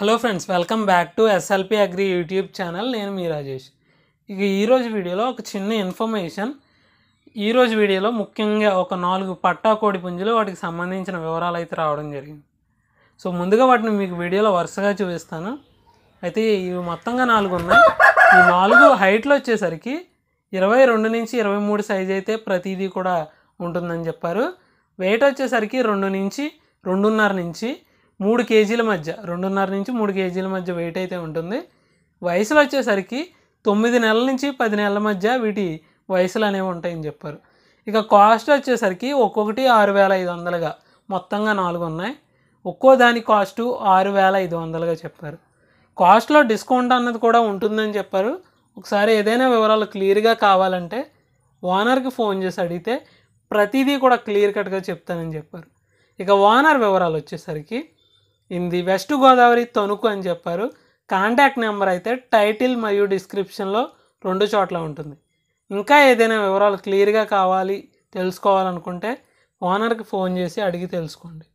Hello friends welcome back to SLP agri YouTube channel నేను మీ రాజేష్. ఇక ఈరోజు వీడియోలో ఒక చిన్న ఇన్ఫర్మేషన్ ఈరోజు వీడియోలో ముఖ్యంగా ఒక నాలుగు పట్టా కోడి పుంజులు వాటికి సంబంధించిన వివరాలు అయితే రావడం జరిగింది. సో ముందుగా వాటిని మీకు వీడియోలో వరుసగా చూపిస్తాను. అయితే ఇవి మొత్తంగా నాలుగు ఉన్నాయి. ఈ నాలుగు హైట్లో వచ్చేసరికి ఇరవై రెండు నుంచి ఇరవై మూడు సైజ్ అయితే ప్రతిదీ కూడా ఉంటుందని చెప్పారు. వెయిట్ వచ్చేసరికి రెండు నుంచి రెండున్నర నుంచి మూడు కేజీల మధ్య రెండున్నర నుంచి మూడు కేజీల మధ్య వెయిట్ అయితే ఉంటుంది. వయసులు వచ్చేసరికి తొమ్మిది నెలల నుంచి పది నెలల మధ్య వీటి వయసులు అనేవి ఉంటాయని చెప్పారు. ఇక కాస్ట్ వచ్చేసరికి ఒక్కొక్కటి ఆరు వేల ఐదు వందలుగా మొత్తంగా నాలుగు ఉన్నాయి. ఒక్కో దాని కాస్టు ఆరు వేల ఐదు వందలుగా చెప్పారు. కాస్ట్లో డిస్కౌంట్ అన్నది కూడా ఉంటుందని చెప్పారు. ఒకసారి ఏదైనా వివరాలు క్లియర్గా కావాలంటే ఓనర్కి ఫోన్ చేసి అడిగితే ప్రతిదీ కూడా క్లియర్ కట్గా చెప్తానని చెప్పారు. ఇక ఓనర్ వివరాలు వచ్చేసరికి ఇది వెస్ట్ గోదావరి తణుకు అని చెప్పారు. కాంటాక్ట్ నెంబర్ అయితే టైటిల్ మరియు డిస్క్రిప్షన్లో రెండు చోట్ల ఉంటుంది. ఇంకా ఏదైనా వివరాలు క్లియర్గా కావాలి తెలుసుకోవాలనుకుంటే ఓనర్కి ఫోన్ చేసి అడిగి తెలుసుకోండి.